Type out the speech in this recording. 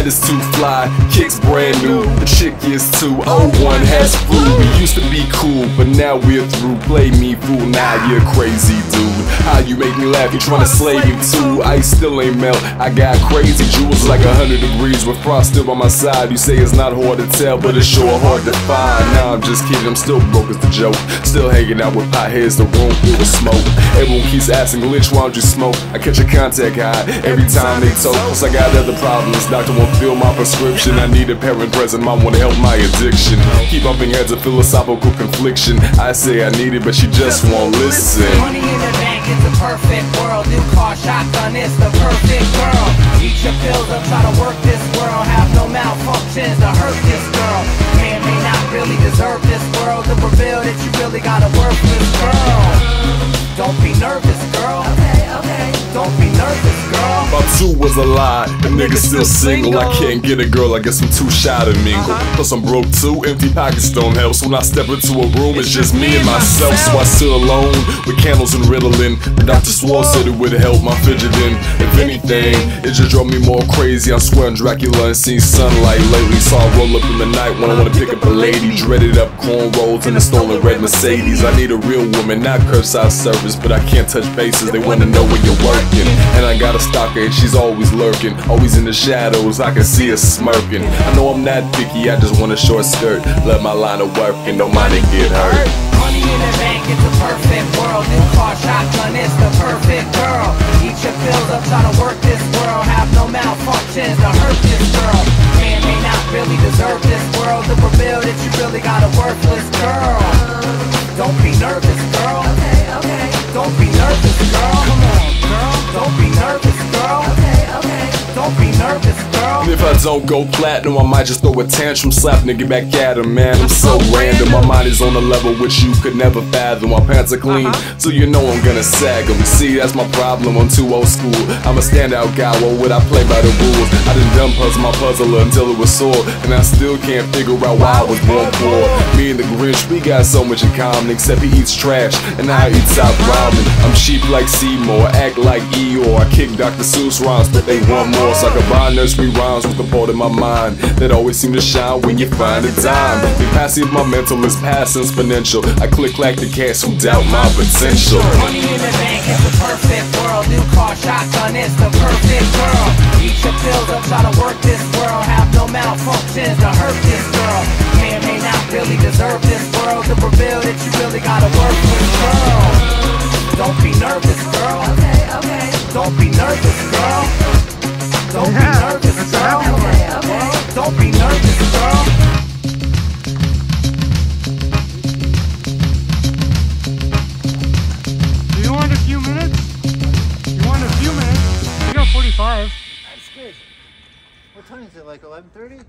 hat is too fly, kicks brand new, the chick is too. Oh, one has flu. We used to be cool, but now we're through. Play me fool, now you're crazy, dude. How you make me laugh? You trying to slay me too? I still ain't melt. I got crazy jewels like a hundred degrees with frost still by my side. You say it's not hard to tell, but it's sure hard to find. Nah, I'm just kidding. I'm still broke as the joke. Still hanging out with potheads, the room full of smoke. Everyone keeps asking, Lynch, why don't you smoke? I catch a contact high every time they talk. I got other problems. Doctor won't fill my prescription. I need a parent present. Mom wanna help my addiction. Keep bumping heads of philosophical confliction. I say I need it, but she just won't listen. Money in the bank, it's a perfect world. New car, shotgun, it's the perfect girl. Eat your pills up, try to work this world. Have no malfunctions to hurt this girl. Man may not really deserve this world to reveal that you really got a worthless girl. Don't be nervous, two was a lie. The nigga still single. I can't get a girl. I guess I'm too shy to mingle. Uh-huh. Plus I'm broke too. Empty pockets don't help. So when I step into a room, it's just me and myself. So I sit alone with candles and Ritalin. The doctor swore said it would help my fidgeting. If anything, it just drove me more crazy. I swear I'm Dracula and seen sunlight lately. So I roll up in the night when I wanna pick up a lady. Dreaded up cornrows in a stolen red Mercedes. I need a real woman, not curbside service, but I can't touch bases. They wanna know where you're working. And I got a stalker and she's always lurking. Always in the shadows, I can see her smirking. I know I'm not picky, I just want a short skirt. Let my line of work and don't mind it get hurt. Money in the bank, it's a perfect world. New car, shotgun, it's the perfect girl. Eat your pills up, try to work this world. Have no malfunctions to hurt this girl. Man may not really deserve this world to reveal that you really got a worthless girl. If I don't go platinum, I might just throw a tantrum, slap nigga back at him, man. I'm so random. My mind is on a level which you could never fathom. My pants are clean, uh-huh. so you know I'm gonna sag them. See, that's my problem. I'm too old school. I'm a standout guy. What would I play by the rules? I done done puzzle my puzzler until it was sore, and I still can't figure out why I was born poor. Me and the Grinch, we got so much in common, except he eats trash and I eat top ramen. I'm cheap like Seymour, act like Eeyore. I kick Dr. Seuss rhymes, but they want more. So I can buy nursery rhymes with the part of my mind that always seem to shine when you find a dime. The capacity of my mental is past exponential. I click like the cats who doubt my potential. Money in the bank, it's the perfect world. New car, shotgun, it's the perfect girl. Eat your pills up, try to work this world. Have no malfunctions to hurt this girl. Man may not really deserve this world to reveal that you really got a worthless girl. Don't be nervous, girl. Okay, okay. Don't be nervous, time is it? Like 11:30?